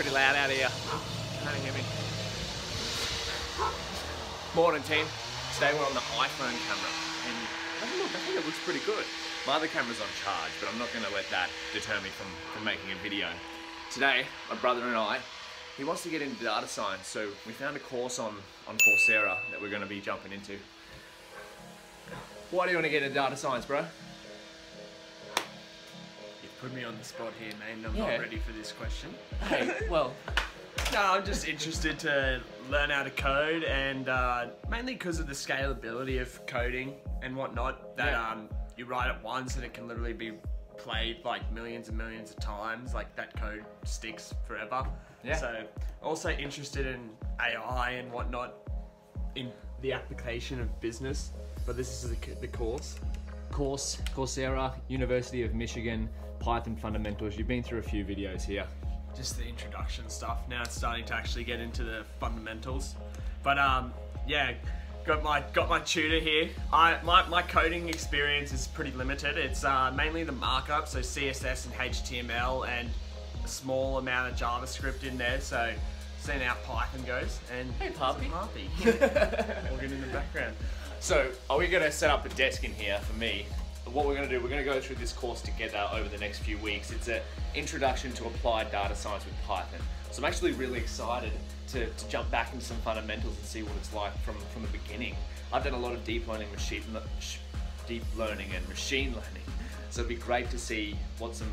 pretty loud out here. Can't hear me? Morning team. Today we're on the iPhone camera and oh, look, I think it looks pretty good. My other camera's on charge, but I'm not gonna let that deter me from, from making a video. Today, my brother and I, he wants to get into data science, so we found a course on, on Coursera that we're gonna be jumping into. Why do you want to get into data science, bro? Put me on the spot here, man. I'm Yeah. not ready for this question. Hey, well, No, I'm just interested to learn how to code, and uh, mainly because of the scalability of coding and whatnot. That Yeah. um, you write it once and it can literally be played like millions and millions of times. Like that code sticks forever. Yeah. So also interested in AI and whatnot in the application of business. But this is the, the course. Course, Coursera, University of Michigan, Python fundamentals. You've been through a few videos here. just the introduction stuff. Now it's starting to actually get into the fundamentals. But um, yeah, got my got my tutor here. I my, my coding experience is pretty limited. It's uh, mainly the markup, so CSS and HTML, and a small amount of JavaScript in there. So seeing how Python goes. And Hey, puppy. puppy, walking in the background. So, are we going to set up a desk in here for me? What we're going to do, we're going to go through this course together over the next few weeks. It's an introduction to applied data science with Python. So I'm actually really excited to, to jump back into some fundamentals and see what it's like from, from the beginning. I've done a lot of deep learning, machine, deep learning and machine learning. So it'd be great to see what some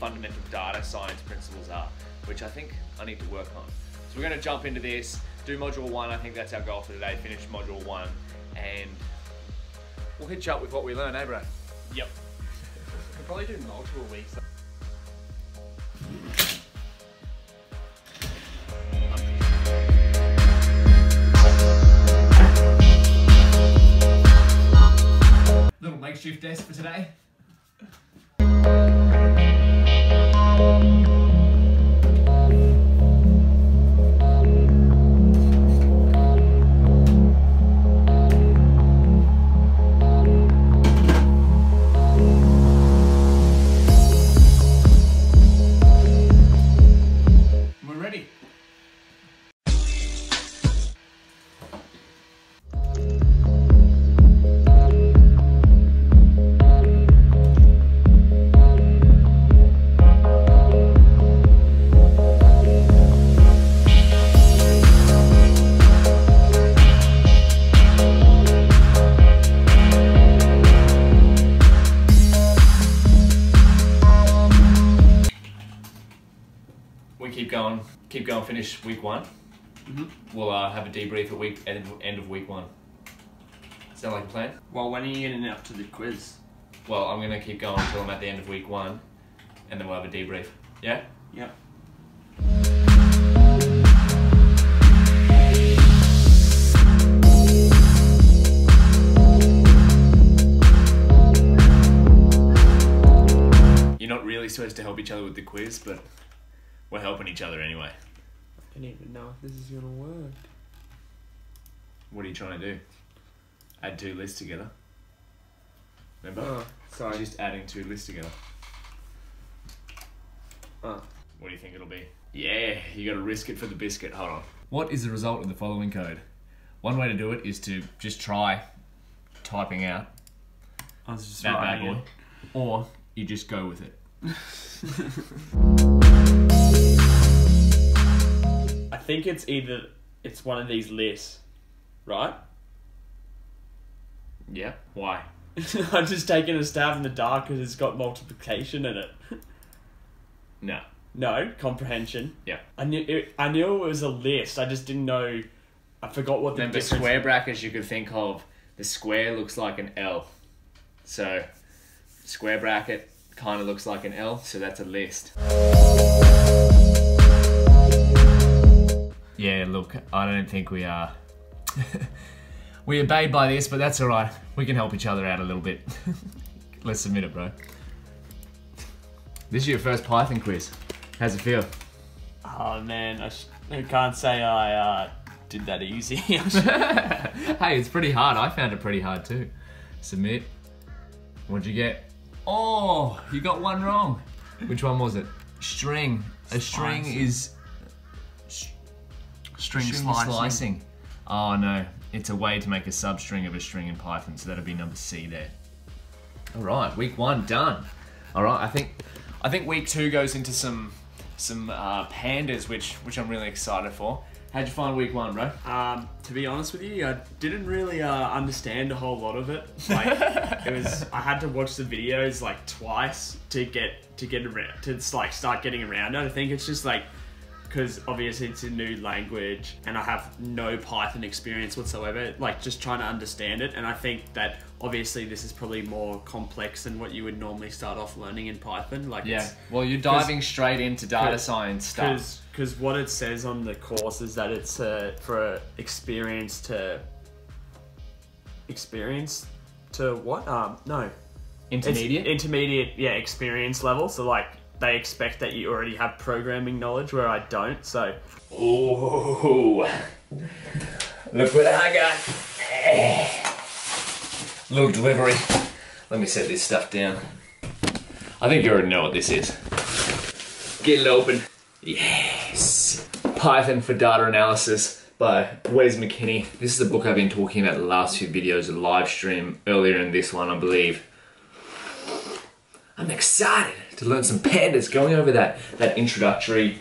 fundamental data science principles are, which I think I need to work on. So we're going to jump into this, do module one. I think that's our goal for today. Finish module one, and we'll hitch up with what we learn, eh, bro? Yep. Could probably do multiple weeks. Little makeshift desk for today. Finish week one. We'll uh, have a debrief at week end, end of week one. Sound like a plan? Well, when are you getting up to the quiz? Well, I'm gonna keep going until I'm at the end of week one, and then we'll have a debrief. Yeah? Yep. You're not really supposed to help each other with the quiz, but we're helping each other anyway. I don't even know if this is gonna work. What are you trying to do? Add two lists together. Remember? Oh, sorry. Just adding two lists together. Oh. What do you think it'll be? Yeah, you gotta risk it for the biscuit. Hold on. What is the result of the following code? One way to do it is to just try typing out I was just that bad boy, or you just go with it. I think it's either it's one of these lists, right? Yeah. Why? I'm just taking a stab in the dark because it's got multiplication in it. No. No comprehension. Yeah. I knew it, I knew it was a list. I just didn't know. I forgot what the Remember difference. square brackets you could think of the square looks like an L. So square bracket kind of looks like an L, so that's a list. Yeah, look, I don't think we are we obeyed by this, but that's all right. We can help each other out a little bit. Let's submit it, bro. This is your first Python quiz. How's it feel? Oh man, I, sh- I can't say I uh, did that easy. hey, it's pretty hard. I found it pretty hard too. Submit. What'd you get? Oh, you got one wrong. Which one was it? String. A string is String, String slicing. slicing. Oh no, it's a way to make a substring of a string in Python, so that'll be number C there. All right, week one done. All right, I think I think week two goes into some some uh, pandas, which which I'm really excited for. How'd you find week one, bro? Um, to be honest with you, I didn't really uh, understand a whole lot of it. Like, it was, I had to watch the videos like twice to get to get around to like start getting around it. I think it's just like because obviously it's a new language and I have no Python experience whatsoever. Like just trying to understand it, and I think that obviously this is probably more complex than what you would normally start off learning in Python. Like, Yeah. it's, Well, you're diving straight into data science stuff. because what it says on the course is that it's uh, for experience to experience to what? Um, no, It's Intermediate. intermediate, yeah, experience level. So like they expect that you already have programming knowledge, where I don't. So Ooh. Look what I got. Little delivery. Let me set this stuff down. I think you already know what this is. Get it open. Yes. Python for data analysis by Wes McKinney. This is the book I've been talking about the last few videos, a live stream earlier in this one, I believe. I'm excited to learn some pandas. Going over that that introductory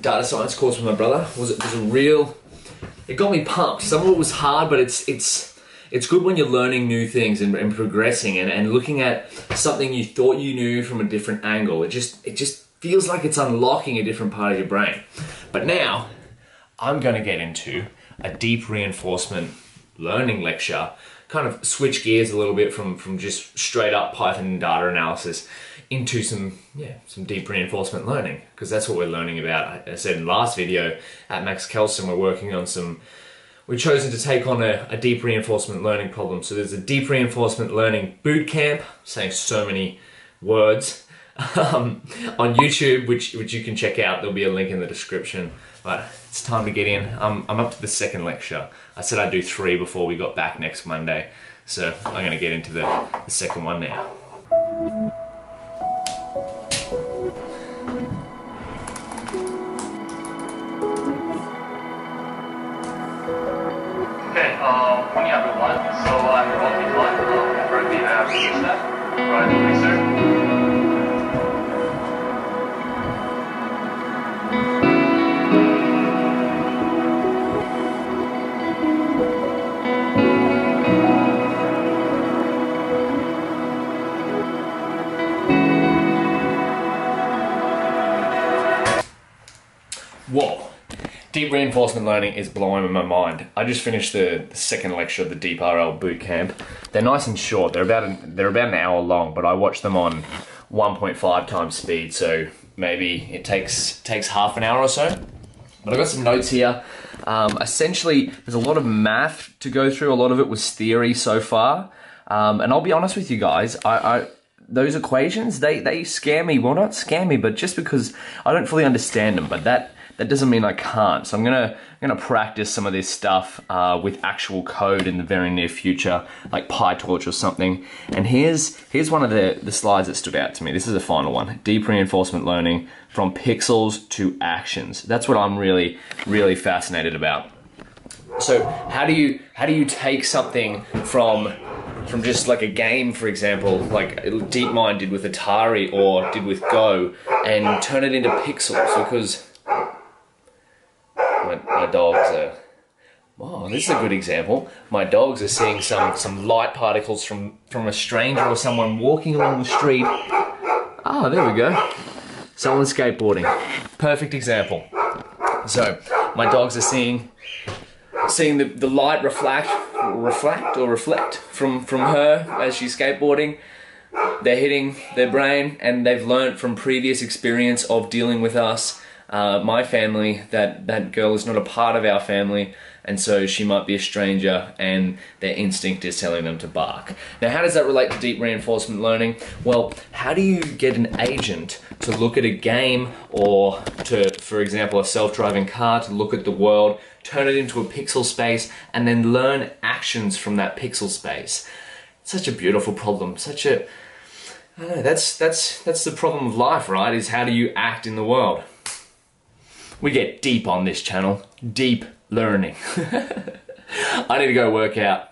data science course with my brother was it was a real. It got me pumped. Some of it was hard, but it's it's it's good when you're learning new things and, and progressing and, and looking at something you thought you knew from a different angle. It just it just feels like it's unlocking a different part of your brain. But now I'm going to get into a deep reinforcement learning lecture, kind of switch gears a little bit from from just straight up Python data analysis into some yeah some deep reinforcement learning because that's what we're learning about. I said in the last video at Max Kelsen we're working on some. We've chosen to take on a, a deep reinforcement learning problem. So there's a deep reinforcement learning boot camp, saying so many words, um, on YouTube, which which you can check out. There'll be a link in the description. But it's time to get in. I'm, I'm up to the second lecture. I said I'd do three before we got back next Monday. So I'm going to get into the, the second one now. Uh, morning everyone. So I'm Rocky Duan uh, from Berkeley IIT staff, Private Research. Whoa. Deep reinforcement learning is blowing my mind. I just finished the, second lecture of the Deep RL boot camp. They're nice and short. They're about an, they're about an hour long, but I watch them on 1.5 times speed, so maybe it takes takes half an hour or so. But I've got some notes here. Um, essentially, there's a lot of math to go through. A lot of it was theory so far. Um, and I'll be honest with you guys, I, I those equations they they scare me. Well, not scare me, but just because I don't fully understand them. But that that doesn't mean I can't. So I'm gonna I'm gonna practice some of this stuff uh, with actual code in the very near future, like PyTorch or something. And here's here's one of the the slides that stood out to me. This is the final one: deep reinforcement learning from pixels to actions. That's what I'm really really fascinated about. So how do you how do you take something from from just like a game, for example, like DeepMind did with Atari or did with Go, and turn it into pixels? Because dogs are. Wow, this is a good example. My dogs are seeing some some light particles from from a stranger or someone walking along the street. Ah, there we go. Someone skateboarding. Perfect example. So my dogs are seeing seeing the, the light reflect reflect or reflect from from her as she's skateboarding they're hitting their brain and they've learned from previous experience of dealing with us uh, my family that that girl is not a part of our family and so she might be a stranger and their instinct is telling them to bark now how does that relate to deep reinforcement learning well how do you get an agent to look at a game or to for example a self-driving car to look at the world turn it into a pixel space and then learn actions from that pixel space such a beautiful problem such a I know, that's that's that's the problem of life, right? Is how do you act in the world? We get deep on this channel. Deep learning. I need to go work out.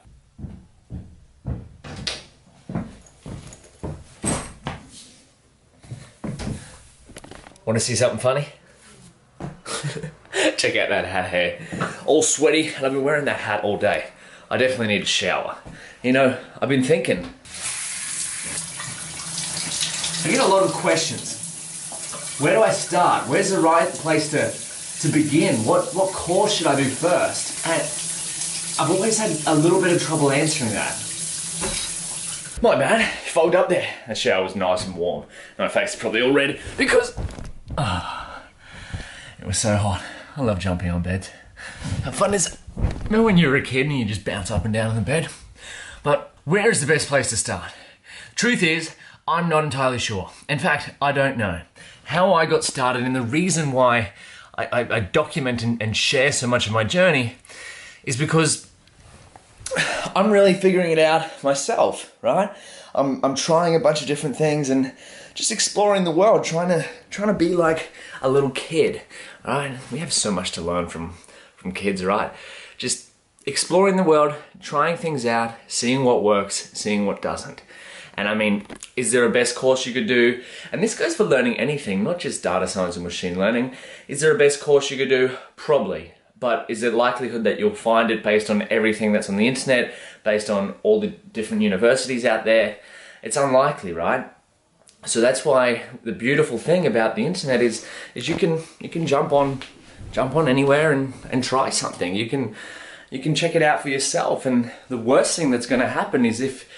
Want to see something funny? Check out that hat hair. All sweaty, and I've been wearing that hat all day. I definitely need a shower. You know, I've been thinking. I get a lot of questions. Where do I start? Where's the right place to, to begin? What, what course should I do first? And I've always had a little bit of trouble answering that. My bad, fogged up there. The shower was nice and warm. My face is probably all red because ah, it was so hot. I love jumping on beds. How fun is it? Remember when you were a kid and you just bounce up and down on the bed? But where is the best place to start? Truth is, I'm not entirely sure. In fact, I don't know. How I got started and the reason why I, I, I document and, and share so much of my journey is because I'm really figuring it out myself, right? I'm, I'm trying a bunch of different things and just exploring the world, trying to trying to be like a little kid, right? We have so much to learn from from kids, right? Just exploring the world, trying things out, seeing what works, seeing what doesn't. And I mean, is there a best course you could do? And this goes for learning anything, not just data science and machine learning. Is there a best course you could do? Probably. But is there likelihood that you'll find it based on everything that's on the internet, based on all the different universities out there? It's unlikely, right? So that's why the beautiful thing about the internet is is you can you can jump on jump on anywhere and, and try something. You can you can check it out for yourself and the worst thing that's gonna happen is if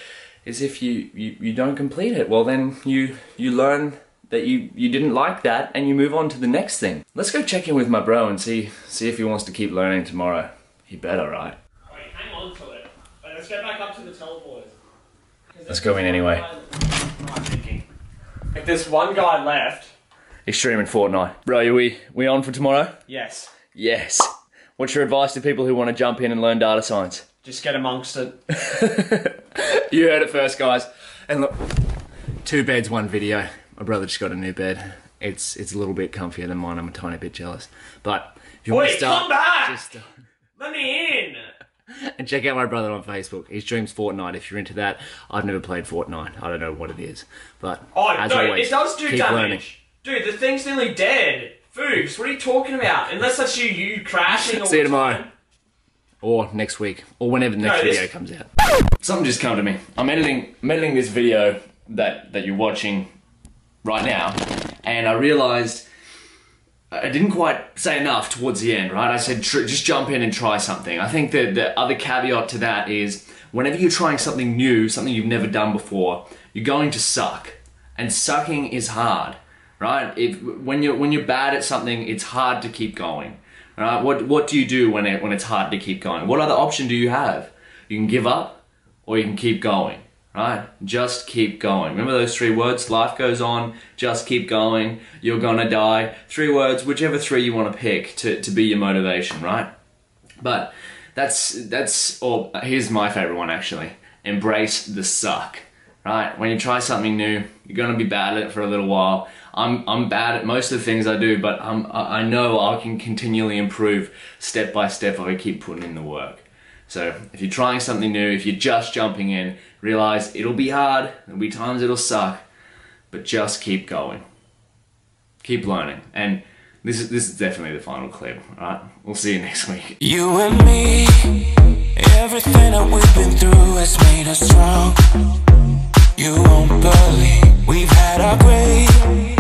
is if you, you, you don't complete it. Well then you you learn that you, you didn't like that and you move on to the next thing. Let's go check in with my bro and see see if he wants to keep learning tomorrow. He better, right? Wait, hang on to it. Wait, let's get back up to the teleporters. 'Cause Let's go in anyway. If there's one guy left, Extreme in Fortnite. Bro, are we we on for tomorrow? yes, Yes. What's your advice to people who want to jump in and learn data science? Just get amongst it. you heard it first, guys. And look, two beds, one video. My brother just got a new bed. It's it's a little bit comfier than mine. I'm a tiny bit jealous. But if you want to Wait, start, come back! just uh, Let me in. and check out my brother on Facebook. He streams Fortnite. If you're into that, I've never played Fortnite. I don't know what it is, but Oh as no, always, it does do keep damage. learning. Dude, the thing's nearly dead. Foos, what are you talking about? Unless that's you, you crashing all See you tomorrow. time. Or next week, or whenever the next No, video comes out. Something just come to me. I'm editing, I'm editing this video that that you're watching right now, and I realized I didn't quite say enough towards the end. Right? I said tr- just jump in and try something. I think that the other caveat to that is whenever you're trying something new, something you've never done before, you're going to suck, and sucking is hard. Right? If when you're when you're bad at something, it's hard to keep going. Right? What what do you do when it when it's hard to keep going? What other option do you have? You can give up, or you can keep going. Right? Just keep going. Remember those three words? Life goes on. Just keep going. You're gonna die. Three words, whichever three you want to pick to, to be your motivation. Right? But that's that's or here's my favorite one actually. Embrace the suck. Right? When you try something new, you're gonna be bad at it for a little while. I'm, I'm bad at most of the things I do, but I'm, I know I can continually improve step by step if I keep putting in the work. So if you're trying something new, if you're just jumping in, realize it'll be hard, there'll be times it'll suck, but just keep going. Keep learning. And this is this is definitely the final clip. Alright, we'll see you next week. You and me, everything that we've been through has made us strong. You won't believe we've had our way.